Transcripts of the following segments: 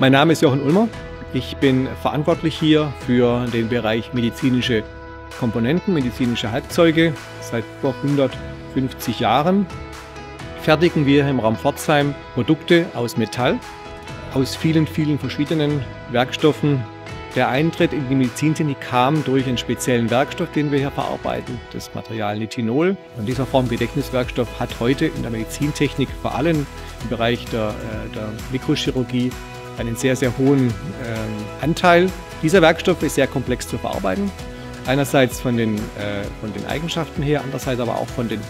Mein Name ist Jochen Ulmer. Ich bin verantwortlich hier für den Bereich medizinische Komponenten, medizinische Halbzeuge. Seit über 150 Jahren fertigen wir im Raum Pforzheim Produkte aus Metall, aus vielen, vielen verschiedenen Werkstoffen. Der Eintritt in die Medizintechnik kam durch einen speziellen Werkstoff, den wir hier verarbeiten, das Material Nitinol. Und dieser Formgedächtniswerkstoff hat heute in der Medizintechnik, vor allem im Bereich der, äh, der Mikrochirurgie, einen sehr, sehr hohen äh, Anteil. Dieser Werkstoff ist sehr komplex zu verarbeiten. Einerseits von den, äh, von den Eigenschaften her, andererseits aber auch von den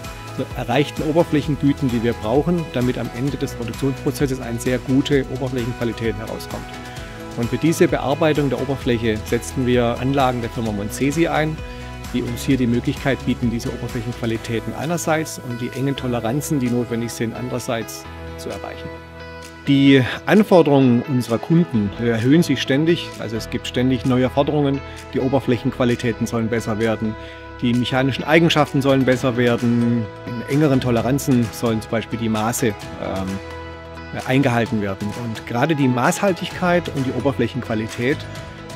erreichten Oberflächengüten, die wir brauchen, damit am Ende des Produktionsprozesses eine sehr gute Oberflächenqualität herauskommt. Und für diese Bearbeitung der Oberfläche setzen wir Anlagen der Firma Monzesi ein, die uns hier die Möglichkeit bieten, diese Oberflächenqualitäten einerseits und die engen Toleranzen, die notwendig sind, andererseits zu erreichen. Die Anforderungen unserer Kunden erhöhen sich ständig. Also es gibt ständig neue Forderungen. Die Oberflächenqualitäten sollen besser werden. Die mechanischen Eigenschaften sollen besser werden. In engeren Toleranzen sollen zum Beispiel die Maße ähm, eingehalten werden. Und gerade die Maßhaltigkeit und die Oberflächenqualität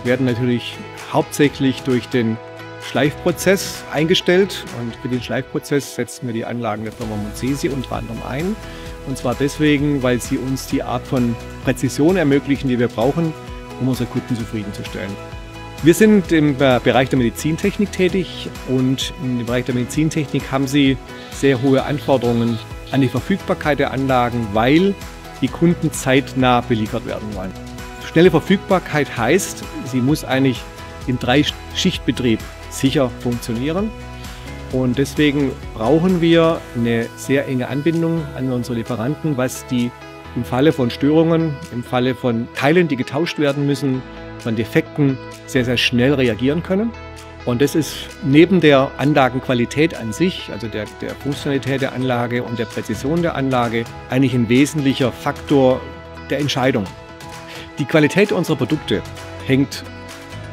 werden natürlich hauptsächlich durch den Schleifprozess eingestellt. Und für den Schleifprozess setzen wir die Anlagen der Firma Monzesi unter anderem ein. Und zwar deswegen, weil sie uns die Art von Präzision ermöglichen, die wir brauchen, um unsere Kunden zufriedenzustellen. Wir sind im Bereich der Medizintechnik tätig und im Bereich der Medizintechnik haben Sie sehr hohe Anforderungen an die Verfügbarkeit der Anlagen, weil die Kunden zeitnah beliefert werden wollen. Schnelle Verfügbarkeit heißt, sie muss eigentlich im Drei-Schichtbetrieb sicher funktionieren. Und deswegen brauchen wir eine sehr enge Anbindung an unsere Lieferanten, was die im Falle von Störungen, im Falle von Teilen, die getauscht werden müssen, von Defekten sehr, sehr schnell reagieren können. Und das ist neben der Anlagenqualität an sich, also der, der Funktionalität der Anlage und der Präzision der Anlage, eigentlich ein wesentlicher Faktor der Entscheidung. Die Qualität unserer Produkte hängt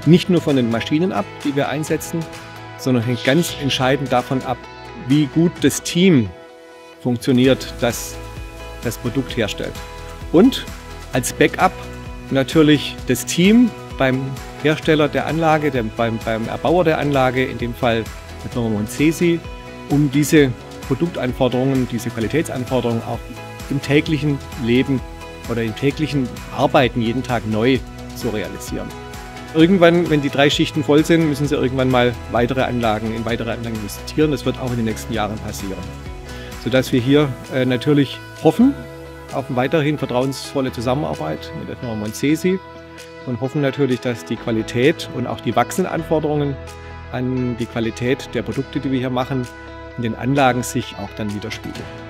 nicht nur von den Maschinen ab, die wir einsetzen, sondern hängt ganz entscheidend davon ab, wie gut das Team funktioniert, das das Produkt herstellt. Und als Backup natürlich das Team beim Hersteller der Anlage, der, beim, beim Erbauer der Anlage, in dem Fall der Firma Monzesi, um diese Produktanforderungen, diese Qualitätsanforderungen auch im täglichen Leben oder im täglichen Arbeiten jeden Tag neu zu realisieren. Irgendwann, wenn die drei Schichten voll sind, müssen sie irgendwann mal weitere Anlagen in weitere Anlagen investieren. Das wird auch in den nächsten Jahren passieren. Sodass wir hier äh, natürlich hoffen auf eine weiterhin vertrauensvolle Zusammenarbeit mit der Firma Monzesi und hoffen natürlich, dass die Qualität und auch die wachsenden Anforderungen an die Qualität der Produkte, die wir hier machen, in den Anlagen sich auch dann widerspiegeln.